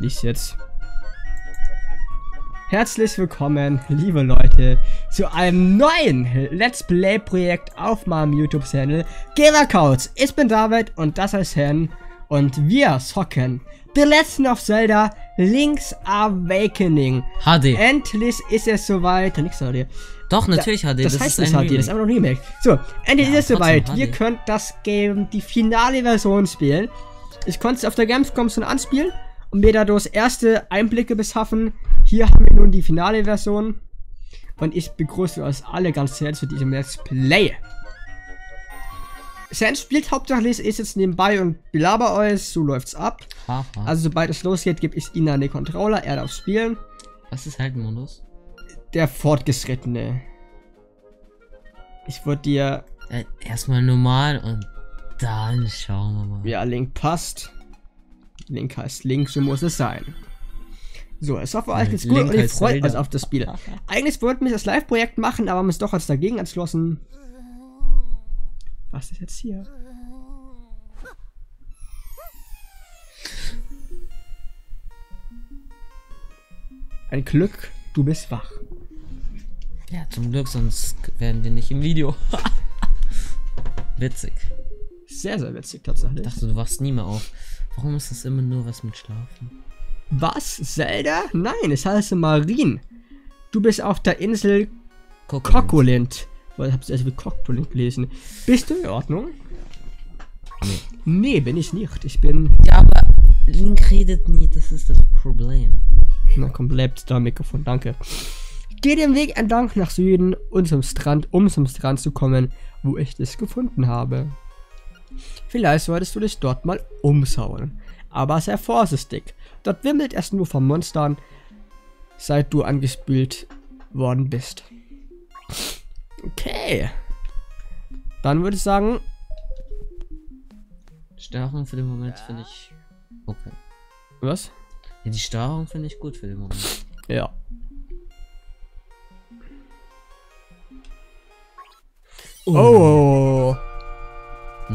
Nicht jetzt. Herzlich willkommen, liebe Leute, zu einem neuen Let's Play Projekt auf meinem YouTube-Channel Gamer Couch. Ich bin David und das ist Hen und wir zocken The Legend of Zelda Link's Awakening. HD. Endlich ist es soweit. Nix HD. Doch, natürlich HD. Das, heißt nicht HD, das ist aber noch Remake. So, endlich Ja, ist es soweit. Ihr könnt das Game, die finale Version spielen. Ich konnte es auf der Gamescom schon anspielen und mir dadurch erste Einblicke beschaffen. Hier haben wir nun die finale Version. Und ich begrüße euch alle ganz herzlich zu diesem Let's Play. Sam spielt hauptsächlich, ist jetzt nebenbei und belaber euch, so läuft's ab. Haha. Also sobald es losgeht, gebe ich Ihnen an den Controller, er darf spielen. Was ist Heldenmodus? Der Fortgeschrittene. Ich würde dir Äh, erstmal normal und dann schauen wir mal. Ja, Link passt. Link heißt Link, so muss es sein. So, ich hoffe, euch Ja, geht's gut und ich freue mich auf das Spiel. Eigentlich wollten wir das Live-Projekt machen, aber haben uns doch als dagegen entschlossen. Was ist jetzt hier? Ein Glück, du bist wach. Ja, zum Glück, sonst werden wir nicht im Video. Witzig. Sehr, sehr witzig tatsächlich. Ich dachte, du wachst nie mehr auf. Warum ist das immer nur was mit Schlafen? Was? Zelda? Nein, es heißt Marin. Du bist auf der Insel. Kokolint. Weil hab's erst wie Kokolint gelesen. Bist du in Ordnung? Nee. Nee, bin ich nicht. Ich bin. Ja, aber Link redet nie, das ist das Problem. Na komm, bleibt da Mikrofon, danke. Geh den Weg entlang nach Süden und zum Strand, um zum Strand zu kommen, wo ich dich gefunden habe. Vielleicht solltest du dich dort mal umschauen. Aber sei vorsichtig. Dort wimmelt es nur von Monstern, seit du angespült worden bist. Okay. Dann würde ich sagen, Steuerung für den Moment finde ich okay. was? Ja, die Steuerung finde ich gut für den Moment. Ja. Oh,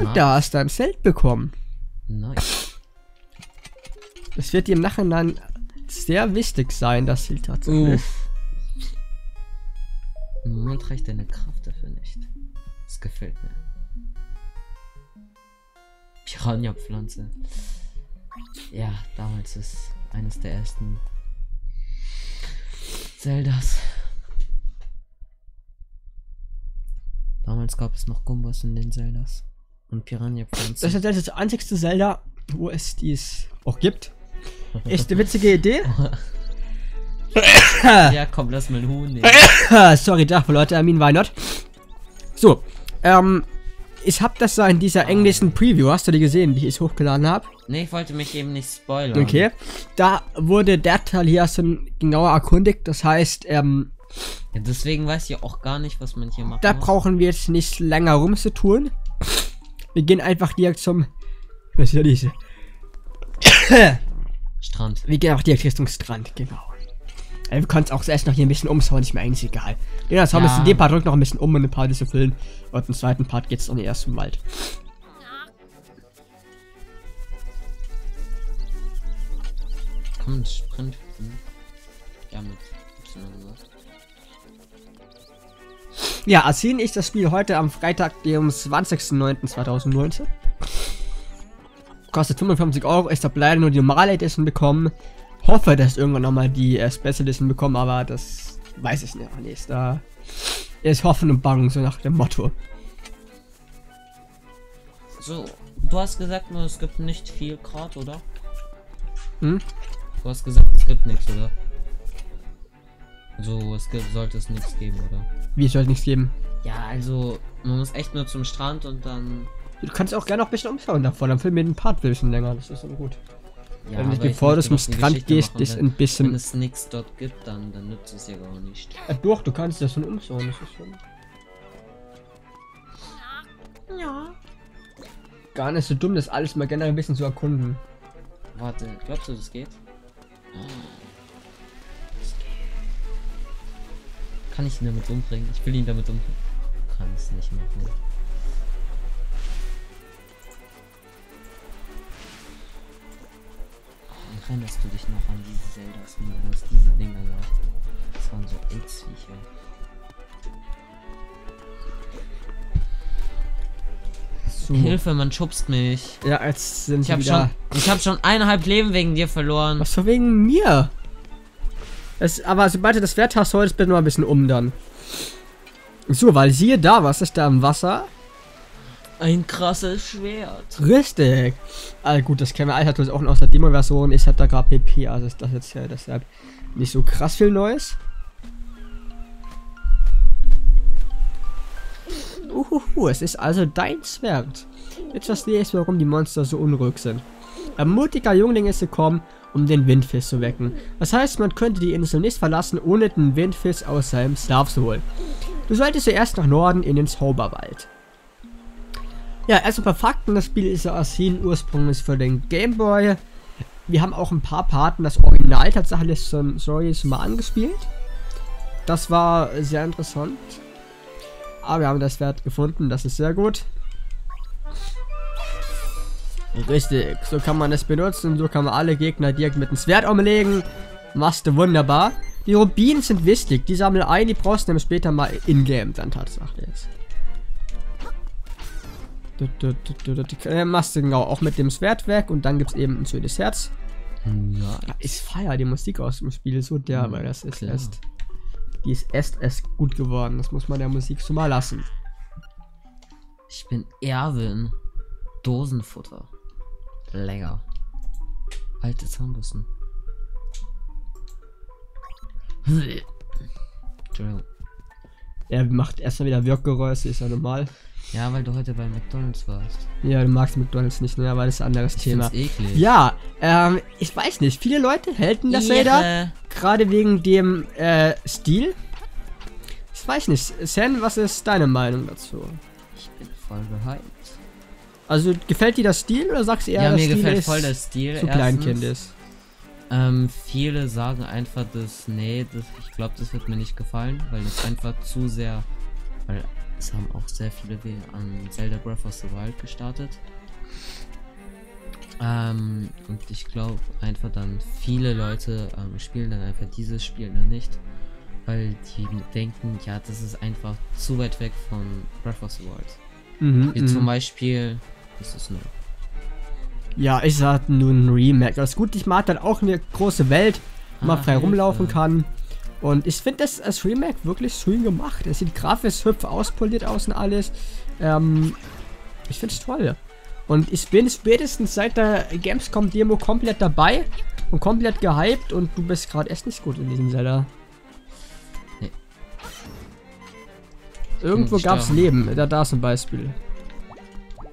Nice. da hast du ein Zelt bekommen. nice. Das wird dir im Nachhinein sehr wichtig sein, das Zelt tatsächlich. Uff. Im Moment reicht deine Kraft dafür nicht. Das gefällt mir. Piranha-Pflanze. Ja, damals ist eines der ersten Zeldas. Damals gab es noch Gumbas in den Zeldas. Und Das Piranha-Pflanzen. ist das einzigste Zelda, wo es dies auch gibt. Echt eine witzige Idee. ja, komm, lass mal Huhn nehmen. Sorry dafür, Leute, I mean, why not? So, ähm, ich hab das da in dieser englischen Preview, hast du die gesehen, die ich hochgeladen habe? Nee, ich wollte mich eben nicht spoilern. Okay. Da wurde der Teil hier schon genauer erkundigt, das heißt, ähm, Ja, deswegen weiß ich auch gar nicht, was man hier macht. da brauchen wir jetzt nicht länger rumzutun. Wir gehen einfach direkt zum. Was ist ja diese? Strand. Wir gehen auch direkt Richtung Strand, genau. Äh, Wir können es auch erst noch hier ein bisschen umschauen, ist mir eigentlich egal. Ja, das haben wir Ja. in dem Part drückt noch ein bisschen um, um eine Party zu füllen. Und im zweiten Part geht es dann erst im Wald. Komm, Sprint. Hm. Ja, mit Y gesagt. Ja, erzähle ich das Spiel heute am Freitag, dem 20.09.2019. Kostet 55 Euro. Ich habe leider nur die normale Edition bekommen. Hoffe, dass ich irgendwann nochmal die äh, Special Edition bekomme, aber das weiß ich noch nicht. Da ist Hoffen und Bangen, so nach dem Motto. So, du hast gesagt nur, es gibt nicht viel Grad, oder? Hm? Du hast gesagt, es gibt nichts, oder? So, es gibt, sollte es nichts geben, oder? Wie, es sollte nichts geben. Ja, also, man muss echt nur zum Strand und dann. Du kannst auch gerne noch ein bisschen umschauen davon, dann filmen wir den Part ein bisschen länger, das ist dann gut. Ja, Wenn du bevor du zum Strand gehst, machen, ist ein bisschen- Wenn es nichts dort gibt, dann, dann nützt es ja gar nicht. Äh, doch, du kannst das schon umschauen, das ist schon. Ja. Gar nicht so dumm, das alles mal generell ein bisschen zu erkunden. Warte, glaubst du, das geht? Oh. Kann ich ihn damit umbringen? Ich will ihn damit umbringen. Kann es nicht machen. erinnerst du dich noch an diese Zeldas, wo es diese Dinger gab? Das waren so AIDS-Viecher. So. Hilfe, man schubst mich. Ja, jetzt sind Ich hab wieder. schon, ich hab schon eineinhalb Leben wegen dir verloren. Was für wegen mir? Es, aber sobald du das Wert hast, solltest du bitte mal ein bisschen um dann. So, weil siehe da, was ist da im Wasser? Ein krasses Schwert. Richtig. Ah, gut, das kennen wir alle natürlich auch noch aus der Demo-Version. Ich hatte da gerade PP, also ist das jetzt ja deshalb nicht so krass viel Neues. Uhuhu, es ist also dein Zwerg. Jetzt verstehe ich, warum die Monster so unruhig sind. Ein mutiger Jungling ist gekommen, um den Windfisch zu wecken. Das heißt, man könnte die Insel nicht verlassen, ohne den Windfisch aus seinem Schlaf zu holen. Du solltest zuerst nach Norden in den Zauberwald. Ja, erst ein paar Fakten. Das Spiel ist ja erschienen ursprünglich für den Game Boy. Wir haben auch ein paar Parten das Original tatsächlich schon Stories mal angespielt. Das war sehr interessant. Aber wir haben das Wert gefunden, das ist sehr gut. Richtig, so kann man es benutzen, so kann man alle Gegner direkt mit dem Schwert umlegen. Machst du wunderbar. Die Rubinen sind wichtig, die sammeln ein, die brauchst du nämlich später mal in-game dann tatsächlich. Äh, machst du genau auch mit dem Schwert weg und dann gibt es eben ein schönes Herz. Ja. Ich feiere die Musik aus dem Spiel so der, weil das ist erst. Die ist erst erst gut geworden. Das muss man der Musik so mal lassen. Ich bin Erwin. Dosenfutter. Lecker. Alte Zahnbürsten. Entschuldigung. Er macht erstmal wieder Wirkgeräusche, ist ja normal. Ja, weil du heute bei McDonalds warst. Ja, du magst McDonalds nicht, ne? Aber das ist ein anderes Ich Thema. eklig. Ja, ähm, ich weiß nicht. Viele Leute halten das Zelda. Ehre. Gerade wegen dem äh, Stil. Ich weiß nicht. Sam, was ist deine Meinung dazu? Ich bin voll gehypt. Also gefällt dir das Stil oder sagst du eher, Ja, mir Stil gefällt ist voll der Stil. zu erstens. kleinkindisch? Ähm, viele sagen einfach, dass, nee, das, ich glaube, das wird mir nicht gefallen, weil es einfach zu sehr, weil es haben auch sehr viele an Zelda Breath of the Wild gestartet. Ähm, und ich glaube einfach dann, viele Leute ähm, spielen dann einfach dieses Spiel dann nicht, weil die denken, ja, das ist einfach zu weit weg von Breath of the Wild. Mhm, Wie mhm. zum Beispiel, ist es nur. Ja, ich sag nur ein Remake. Das ist gut, ich mag dann auch eine große Welt, wo man Ah, frei Hilfe. rumlaufen kann. Und ich finde das als Remake wirklich schön gemacht. Es sieht grafisch hübsch auspoliert aus und alles. Ähm, ich finde es toll. Und ich bin spätestens seit der Gamescom Demo komplett dabei und komplett gehypt und du bist gerade echt nicht gut in diesem Zelda. Nee. Irgendwo gab es. Leben, da, da zum Beispiel.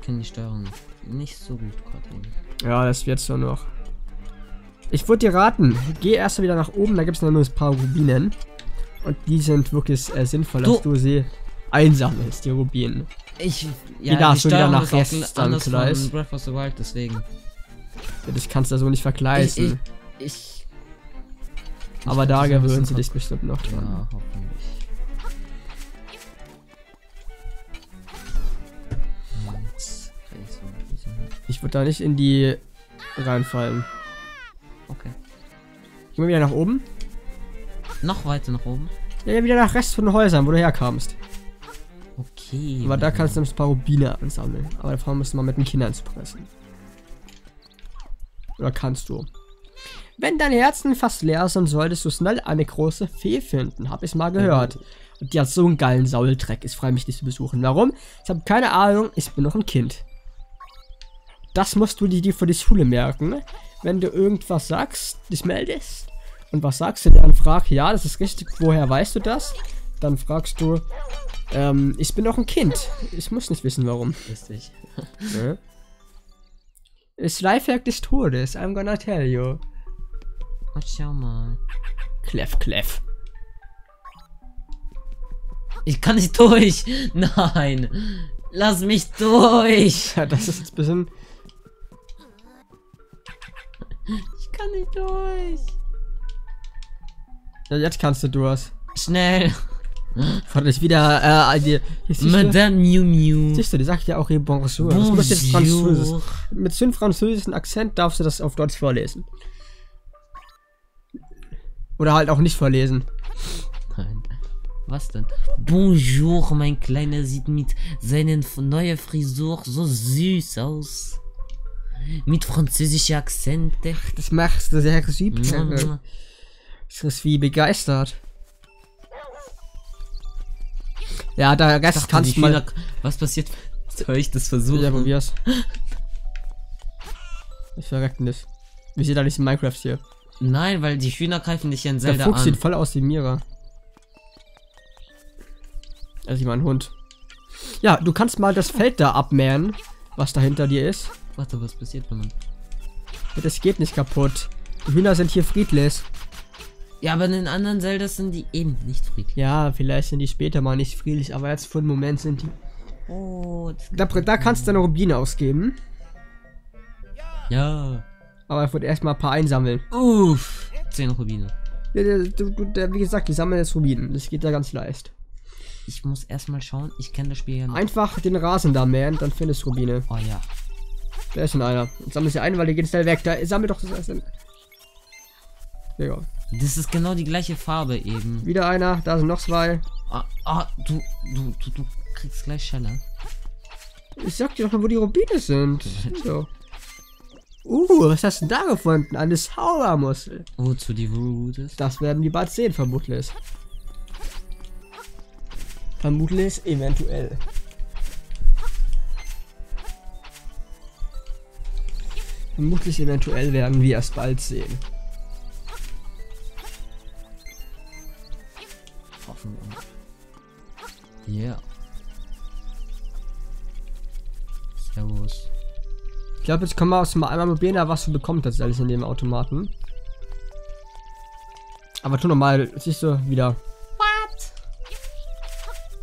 Kenne die Steuerung nicht so gut gerade eben. Ja, das wird so noch. Ich würde dir raten, geh erst wieder nach oben, da gibt es noch nur ein paar Rubinen. Und die sind wirklich äh, sinnvoll, dass Du- du sie einsammelst, die Rubinen. Ich, Die darfst du wieder nach rechts dann von Breath of the Wild, deswegen. Ja, Das kannst du so nicht Ich, vergleichen. ich, ich, aber ich da find das ein gewöhnen sie dich bestimmt noch dran. Ja, hoffentlich. Ich würde da nicht in die reinfallen. Okay. Geh mal wieder nach oben. Noch weiter nach oben. Ja, ja, wieder nach rechts von den Häusern, wo du herkamst. Okay. Aber da kannst du ein paar Rubine ansammeln. Aber davon musst du mal mit den Kindern sprechen. Oder kannst du? Wenn deine Herzen fast leer sind, solltest du schnell eine große Fee finden. Hab ich mal gehört. Und die hat so einen geilen Saultreck. Ich freue mich, dich zu besuchen. Warum? Ich habe keine Ahnung. Ich bin noch ein Kind. Das musst du dir für die Schule merken. Wenn du irgendwas sagst, dich meldest und was sagst du, dann frag, ja, das ist richtig. Woher weißt du das? Dann fragst du, ähm, ich bin noch ein Kind. Ich muss nicht wissen, warum. Richtig. Ne? Das Lifehack des Todes. I'm gonna tell you. Oh, schau mal. Clef, clef. Ich kann nicht durch. Nein. Lass mich durch. Ja, das ist jetzt ein bisschen. Ich kann nicht durch. Ja, jetzt kannst du durch. Schnell. Warte, ich wieder, äh, die, Madame Mew Mew. siehst du, die sagt ja auch hier Bonjour. Das muss jetzt Französisch. Bonjour. Mit so einem französischen Akzent darfst du das auf Deutsch vorlesen. Oder halt auch nicht verlesen. Nein. Was denn? Bonjour, mein Kleiner sieht mit seinen neuen Frisur so süß aus. Mit französischer Akzente. Das machst du sehr. Mm. Das ist wie begeistert. Ja, da Rest Dachte, kannst du mal. Hühner- Was passiert, soll ich das versuchen? Ja, probier's. Ich verreck nicht. Wie sieht da nicht in Minecraft hier? Nein, weil die Hühner greifen dich in Der Zelda Fuchs an. sieht voll aus wie Mira. Also ich mein Hund. Ja, du kannst mal das Feld da abmähen, was da hinter dir ist. Warte, was passiert, wenn man... Das geht nicht kaputt. Die Hühner sind hier friedlich. Ja, aber in den anderen Zeldas sind die eben nicht friedlich. Ja, vielleicht sind die später mal nicht friedlich, aber jetzt für den Moment sind die. Oh, Da, da kannst du deine Rubine ausgeben. Ja. Aber ich würde erstmal ein paar einsammeln. Uff. Zehn Rubine. Ja, Du, du, wie gesagt, die sammeln jetzt Rubinen. Das geht ja ganz leicht. Ich muss erstmal schauen. Ich kenne das Spiel ja nicht. Einfach den Rasen da mähen, dann findest du Rubine. Oh ja. Da ist schon einer. Jetzt sammel sie ein, weil die gehen schnell weg. Da sammel doch das erste. Digga. Das ist genau die gleiche Farbe eben. Wieder einer, da sind noch zwei. Ah, ah du, du, du, du kriegst gleich Schelle. Ich sag dir doch mal, wo die Rubine sind. So. Uh, was hast du denn da gefunden? Eine Sauermuschel. Wozu die Root ist? Das werden die bald sehen, vermutlich. Vermutlich, eventuell. Vermutlich, eventuell werden wir es bald sehen. Hoffen wir. Yeah. Servus. Ich glaube, jetzt können wir uns mal einmal probieren, da was du bekommst tatsächlich in dem Automaten. Aber tu nochmal, siehst du, wieder.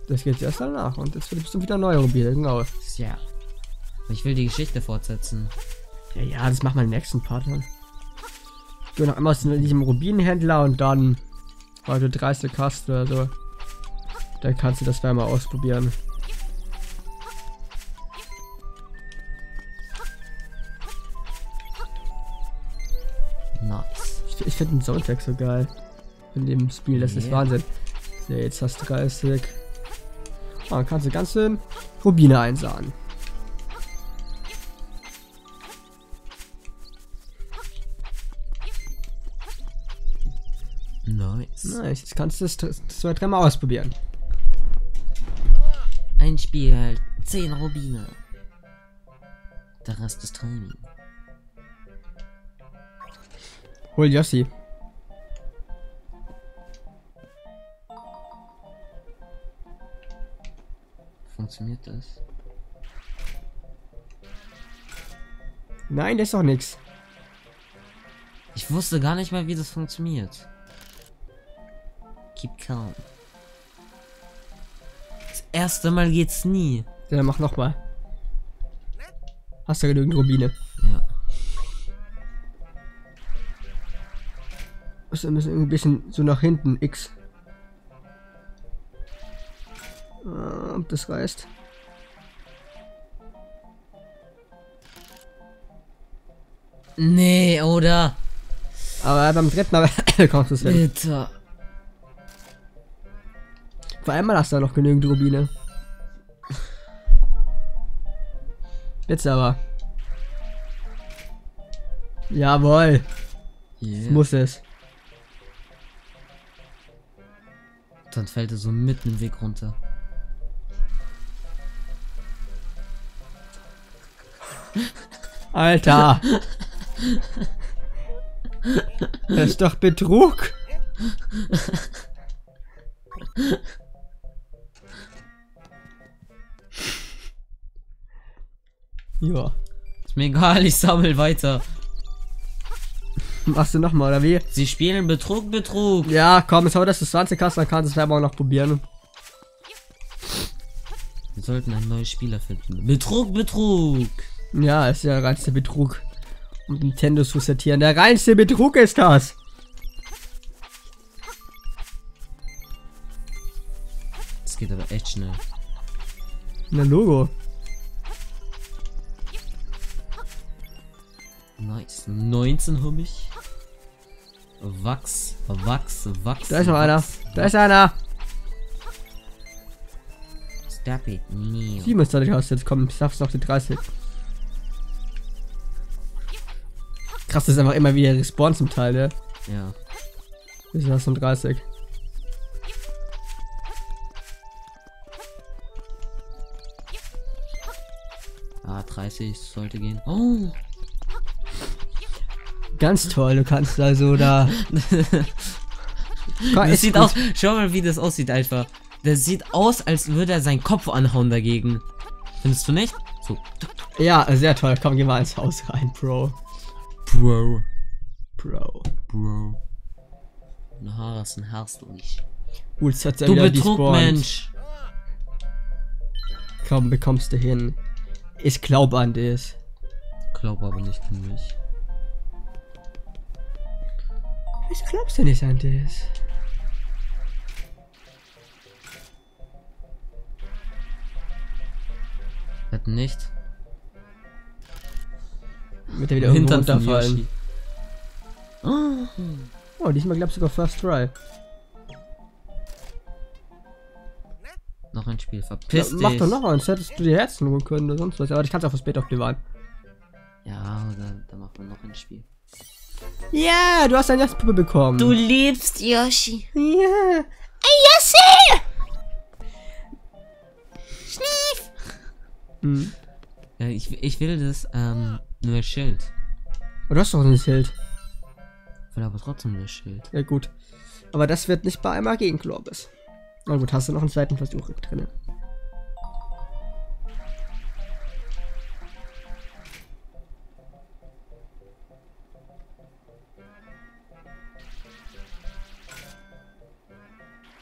Das geht erst danach. Und jetzt wird bestimmt wieder neue Rubine, genau. Ja. Ich will die Geschichte fortsetzen. Ja, ja, das machen wir im nächsten Part dann. Geh noch einmal zu diesem Rubinenhändler und dann, weil du 30 hast oder so, dann kannst du das mal ausprobieren. Nice. Ich, ich finde den Soundtrack so geil. In dem Spiel, das ist Yeah. Wahnsinn. So, jetzt hast du 30. Dann kannst du ganz schön Rubine einsahen. Nice. Nice, jetzt kannst du das, das zwei, dreimal ausprobieren. Ein Spiel, 10 Rubine. Der Rest ist Training. Hol Yossi. Funktioniert das? Nein, das ist doch nix. Ich wusste gar nicht mal, wie das funktioniert. Keep calm. Das erste Mal geht's nie. Ja, dann mach nochmal. Hast du genügend Rubine? Ja. Ein bisschen, ein bisschen so nach hinten, X. Das reißt. Nee, oder? Aber beim dritten Mal kommst du es hin. Bitte. Vor einmal hast du da noch genügend Rubine. Jetzt aber. Jawohl, Yeah. muss es. Dann fällt er so mitten im Weg runter. Alter. Das ist doch Betrug. Ja. Ist mir egal, ich sammel weiter. Machst du nochmal, oder wie? Sie spielen Betrug, Betrug. Ja, komm, jetzt hau das das 20 hast, dann kannst du es selber auch noch probieren. Wir sollten einen neuen Spieler finden. Betrug, Betrug. Ja, ist ja der reinste Betrug. Um Nintendo zu sortieren. Der reinste Betrug ist das. Das geht aber echt schnell. Na Logo. Nice. 19 habe ich. Wachs, Wachs, Wachs. Da ist noch einer. Da ist einer. Stop it, Neo. 27 hast du jetzt kommen. Schaffst noch die 30. Krass, das ist einfach immer wieder Respawn zum Teil, ne? Ja. Wieso hast du um 30? Ah, 30 sollte gehen. Oh! Ganz toll, du kannst also da. Komm, Das sieht gut. aus. Schau mal, wie das aussieht einfach. Das sieht aus, als würde er seinen Kopf anhauen dagegen. Findest du nicht? So. Ja, sehr toll. Komm, geh mal ins Haus rein, Bro. Bro. Bro. Bro. Deine Haare sind herzlich. Gut, jetzt hat er Du. Mensch. Komm, bekommst du hin. Ich glaub an dich. Glaub aber nicht an mich. Wieso glaubst du nicht an dich? Wetten nicht. Wird er wieder Hintern runterfallen. Oh. Oh, diesmal glaubst du sogar First Try. Noch ein Spiel. Ja, Verpiss dich. mach doch noch eins, hättest du die Herzen holen können oder sonst was. Aber ich kann es auch fürs Bett aufbewahren. Ja, oder dann machen wir noch ein Spiel. Ja, du hast deine Puppe bekommen. Du liebst Yoshi. Ja. Hm. Ich, ich will das, ähm, nur Schild. Oh, du hast doch ein Schild. Ich will aber trotzdem nur Schild. Ja, gut. Aber das wird nicht bei einmal gegen Klorbis. Na gut, hast du noch einen zweiten Versuch drin.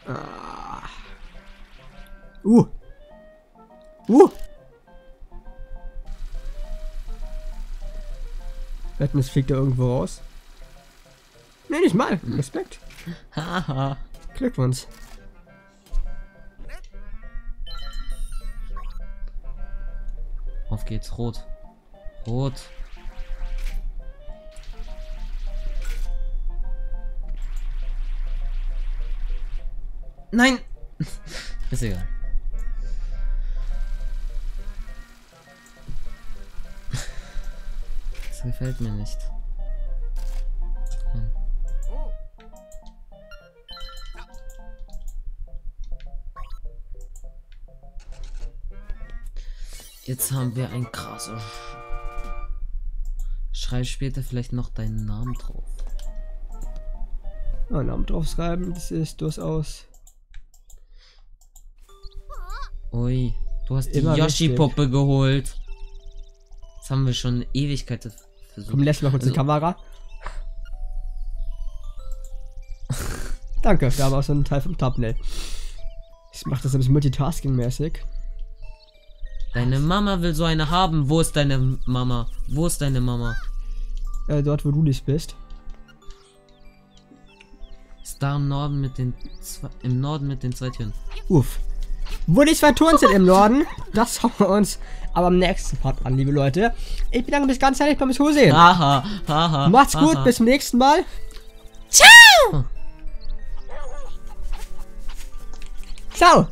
Ah. Uh. Uh. Wetten, es fliegt da irgendwo raus. Nee, nicht mal. Respekt. Haha. Glückwunsch. Auf geht's, rot. Rot. Nein! Ist egal. Gefällt mir nicht. Hm. Jetzt haben wir ein krasser. Schreib später vielleicht noch deinen Namen drauf. Oh, Namen draufschreiben, das ist durchaus. Ui, du hast die Yoshi-Puppe geholt. Das haben wir schon Ewigkeiten versucht. Komm, lässt mal kurz die Also- Kamera. Danke, wir haben auch so einen Teil vom Thumbnail. Ich mach das ein bisschen Multitasking-mäßig. Deine Mama will so eine haben. Wo ist deine Mama? Wo ist deine Mama? Äh, dort, wo du nicht bist. Ist da im Norden mit den zwei, im Norden mit den zwei Türen. Uff. Wo die zwei Touren sind im Norden, das schauen wir uns aber am nächsten Part an, liebe Leute. Ich bedanke mich ganz herzlich beim Zusehen. Haha, haha. Macht's gut, haha. bis zum nächsten Mal. Ciao! Ciao!